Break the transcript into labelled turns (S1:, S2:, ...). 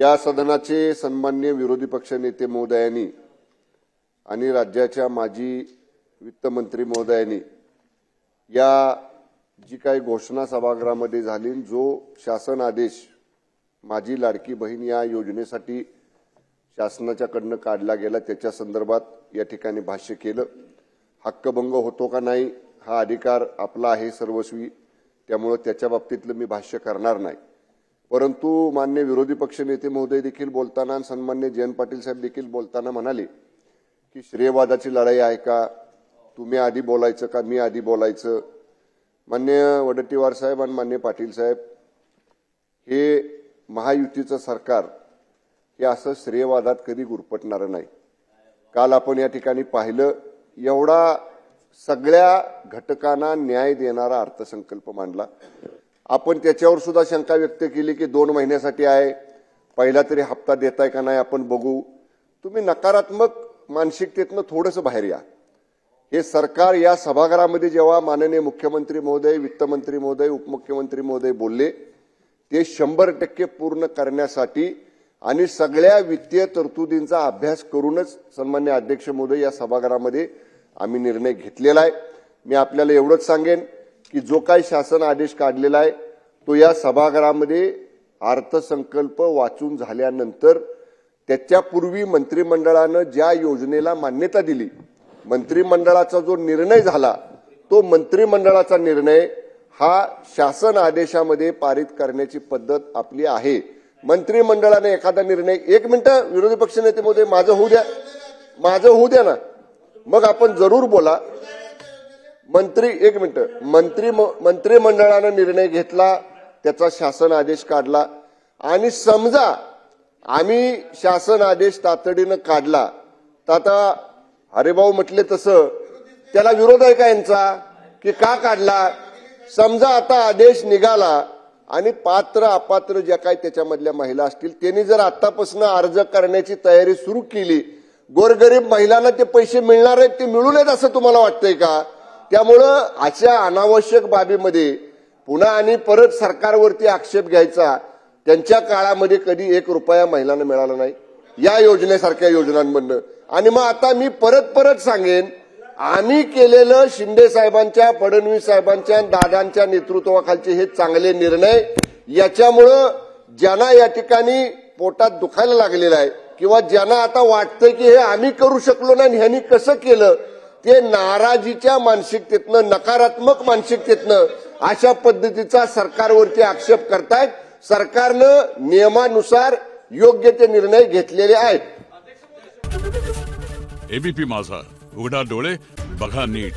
S1: या सदनाचे सन्मान्य विरोधी पक्षनेते महोदयांनी आणि राज्याच्या माजी वित्तमंत्री महोदयांनी या जी काही घोषणा सभागृहामध्ये झाली जो शासन आदेश माझी लाडकी बहीण या योजनेसाठी शासनाच्याकडनं काढला गेला त्याच्या संदर्भात या ठिकाणी भाष्य केलं. हक्कभंग होतो का नाही हा अधिकार आपला आहे सर्वस्वी त्यामुळं त्याच्या बाबतीतलं मी भाष्य करणार नाही. परंतु मान्य विरोधी पक्षनेते महोदय देखील बोलताना सन्मान्य जयंत पाटील साहेब देखील बोलताना म्हणाले की श्रेयवादाची लढाई आहे का? तुम्ही आधी बोलायचं का? मी आधी बोलायचं. मान्य वडट्टीवार साहेब आणि मान्य पाटील साहेब हे महायुतीचं सरकार हे असं श्रेयवादात कधी गुरपटणारं नाही. काल आपण या ठिकाणी पाहिलं एवढा सगळ्या घटकांना न्याय देणारा अर्थसंकल्प मांडला. आपण त्याच्यावर सुद्धा शंका व्यक्त केली की दोन महिन्यासाठी आहे. पहिला तरी हप्ता देताय का नाही आपण बघू. तुम्ही नकारात्मक मानसिकतेतनं थोडंसं बाहेर या. हे सरकार या सभागृहामध्ये जेव्हा माननीय मुख्यमंत्री महोदय वित्तमंत्री महोदय उपमुख्यमंत्री महोदय बोलले ते शंभर टक्के पूर्ण करण्यासाठी आणि सगळ्या वित्तीय तरतुदींचा अभ्यास करूनच सन्मान्य अध्यक्ष महोदय या सभागृहामध्ये आम्ही निर्णय घेतलेला आहे. मी आपल्याला एवढंच सांगेन की जो काही शासन आदेश काढलेला आहे तो या सभागृहामध्ये अर्थसंकल्प वाचून झाल्यानंतर त्याच्यापूर्वी मंत्रिमंडळानं ज्या योजनेला मान्यता दिली मंत्रिमंडळाचा जो निर्णय झाला तो मंत्रिमंडळाचा निर्णय हा शासन आदेशामध्ये पारित करण्याची पद्धत आपली आहे. मंत्रिमंडळाने एखादा निर्णय एक मिनिटं विरोधी पक्षनेते मध्ये माझं होऊ द्या माझं होऊ द्या ना. मग आपण जरूर बोला. मंत्री एक मिनिट. मंत्री मंत्रिमंडळानं निर्णय घेतला त्याचा शासन आदेश काढला. आणि समजा आम्ही शासन आदेश तातडीनं काढला तर आता हरिभाऊ म्हटले तसं त्याला विरोध आहे का यांचा? की का काढला? समजा आता आदेश निघाला आणि पात्र अपात्र ज्या काही त्याच्यामधल्या महिला असतील त्यांनी जर आतापासून अर्ज करण्याची तयारी सुरू केली गोरगरीब महिलांना ते पैसे मिळणार आहेत ते मिळू नयेत असं तुम्हाला वाटतंय का? त्यामुळं अशा अनावश्यक बाबीमध्ये पुन्हा आणि परत सरकारवरती आक्षेप घ्यायचा त्यांच्या काळामध्ये कधी एक रुपया महिलांना मिळाला नाही. या योजनेसारख्या योजनांमधनं. आणि मग आता मी परत परत सांगेन आम्ही केलेलं शिंदे साहेबांच्या फडणवीस साहेबांच्या दादांच्या नेतृत्वाखालचे हे चांगले निर्णय याच्यामुळं ज्यांना या ठिकाणी पोटात दुखायला लागलेलं आहे किंवा ज्यांना आता वाटतंय की हे आम्ही करू शकलो नाही ह्यांनी कसं केलं ते नाराजीच्या मानसिकतेतनं नकारात्मक मानसिकतेतनं अशा पद्धतीचा सरकारवरती आक्षेप करतायत. सरकारनं नियमानुसार योग्य ते निर्णय घेतलेले आहेत.
S2: एबीपी माझा. उघडा डोळे बघा नीट.